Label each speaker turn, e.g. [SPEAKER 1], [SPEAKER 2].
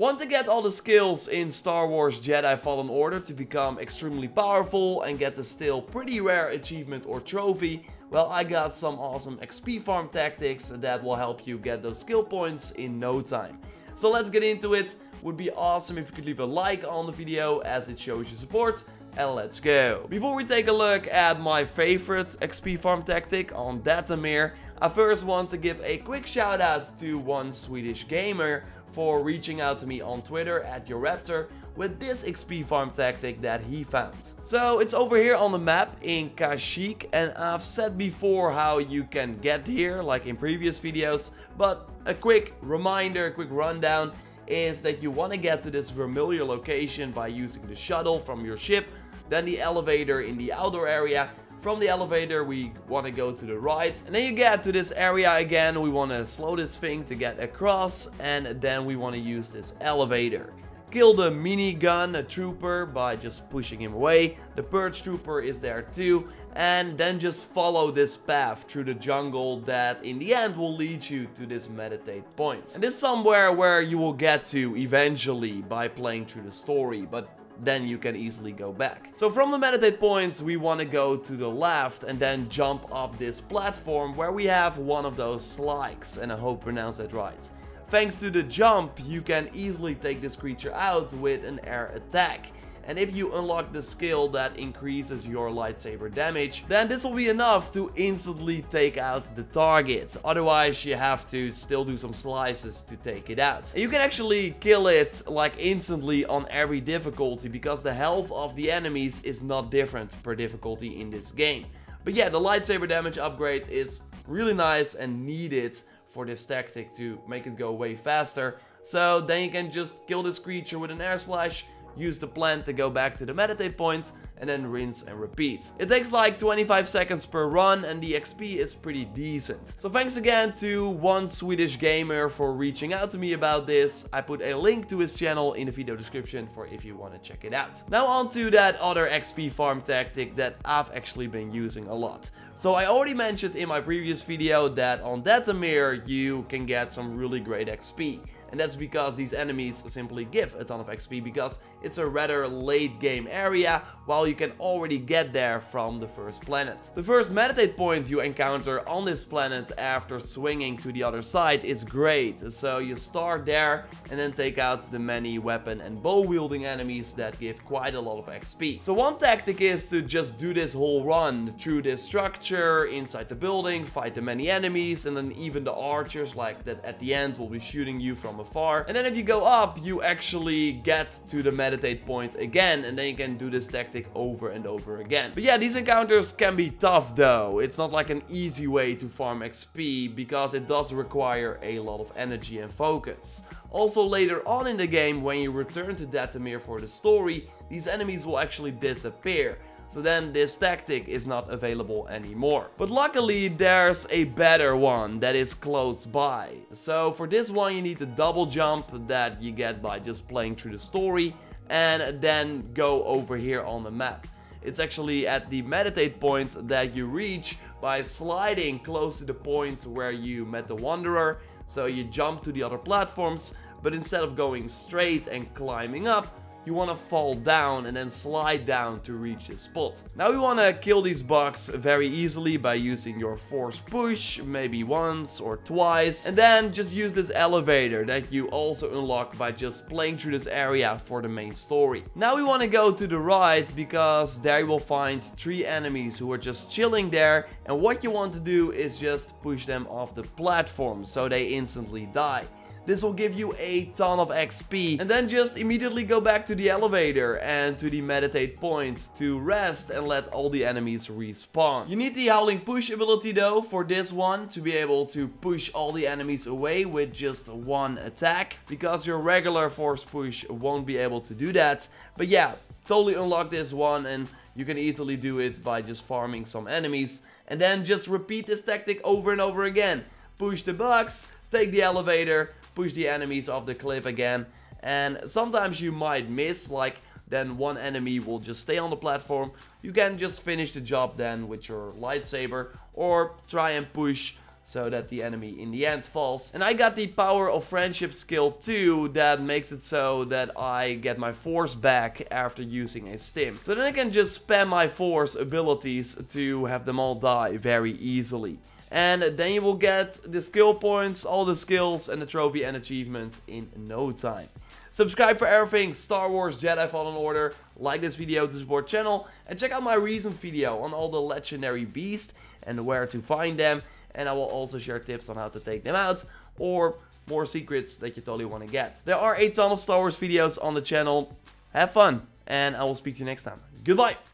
[SPEAKER 1] Want to get all the skills in Star Wars Jedi Fallen Order to become extremely powerful and get the still pretty rare achievement or trophy? Well, I got some awesome XP farm tactics that will help you get those skill points in no time. So let's get into it. Would be awesome if you could leave a like on the video as it shows your support and let's go. Before we take a look at my favorite XP farm tactic on Dathomir, I first want to give a quick shout out to one Swedish gamer for reaching out to me on Twitter at JorRaptor with this XP farm tactic that he found. So it's over here on the map in Kashyyyk and I've said before how you can get here like in previous videos but a quick reminder, a quick rundown is that you want to get to this familiar location by using the shuttle from your ship, then the elevator in the outdoor area. From the elevator, we want to go to the right. And then you get to this area again. We want to slow this thing to get across. And then we want to use this elevator kill the minigun a trooper by just pushing him away. The purge trooper is there too. And then just follow this path through the jungle that in the end will lead you to this meditate point. And this is somewhere where you will get to eventually by playing through the story. But then you can easily go back. So from the meditate points, we want to go to the left and then jump up this platform where we have one of those slikes, and I hope I pronounced that right. Thanks to the jump, you can easily take this creature out with an air attack. And if you unlock the skill that increases your lightsaber damage, then this will be enough to instantly take out the target. Otherwise, you have to still do some slices to take it out. And you can actually kill it like instantly on every difficulty because the health of the enemies is not different per difficulty in this game. But yeah, the lightsaber damage upgrade is really nice and needed for this tactic to make it go way faster. So then you can just kill this creature with an air slash, use the plant to go back to the meditate point, and then rinse and repeat. It takes like 25 seconds per run and the XP is pretty decent. So thanks again to one Swedish gamer for reaching out to me about this. I put a link to his channel in the video description for if you want to check it out. Now on to that other XP farm tactic that I've actually been using a lot. So I already mentioned in my previous video that on Dathomir you can get some really great XP. And that's because these enemies simply give a ton of XP because it's a rather late game area while you can already get there from the first planet. The first meditate point you encounter on this planet after swinging to the other side is great. So you start there and then take out the many weapon and bow wielding enemies that give quite a lot of XP. So one tactic is to just do this whole run through this structure inside the building, fight the many enemies and then even the archers like that at the end will be shooting you from afar. And then if you go up, you actually get to the meditate point again, and then you can do this tactic over and over again. But yeah, these encounters can be tough though. It's not like an easy way to farm XP, because it does require a lot of energy and focus. Also later on in the game, when you return to Dathomir for the story, these enemies will actually disappear. So then this tactic is not available anymore. But luckily there's a better one that is close by. So for this one you need the double jump that you get by just playing through the story and then go over here on the map. It's actually at the meditate point that you reach by sliding close to the point where you met the Wanderer. So you jump to the other platforms, but instead of going straight and climbing up, you want to fall down and then slide down to reach this spot. Now we want to kill these bugs very easily by using your force push, maybe once or twice, and then just use this elevator that you also unlock by just playing through this area for the main story. Now we want to go to the right because there you will find three enemies who are just chilling there and what you want to do is just push them off the platform so they instantly die. This will give you a ton of XP. And then just immediately go back to the elevator and to the meditate point to rest and let all the enemies respawn. You need the Howling Push ability though for this one to be able to push all the enemies away with just one attack. Because your regular force push won't be able to do that. But yeah, totally unlock this one and you can easily do it by just farming some enemies. And then just repeat this tactic over and over again. Push the bugs, take the elevator, push the enemies off the cliff again. And sometimes you might miss, like then one enemy will just stay on the platform. You can just finish the job then with your lightsaber or try and push so that the enemy in the end falls. And I got the Power of Friendship skill too, that makes it so that I get my force back after using a stim. So then I can just spam my force abilities to have them all die very easily. And then you will get the skill points, all the skills and the trophy and achievements in no time. Subscribe for everything Star Wars Jedi Fallen Order, like this video to support channel, and check out my recent video on all the legendary beasts and where to find them. And I will also share tips on how to take them out, or more secrets that you totally want to get. There are a ton of Star Wars videos on the channel. Have fun, and I will speak to you next time. Goodbye!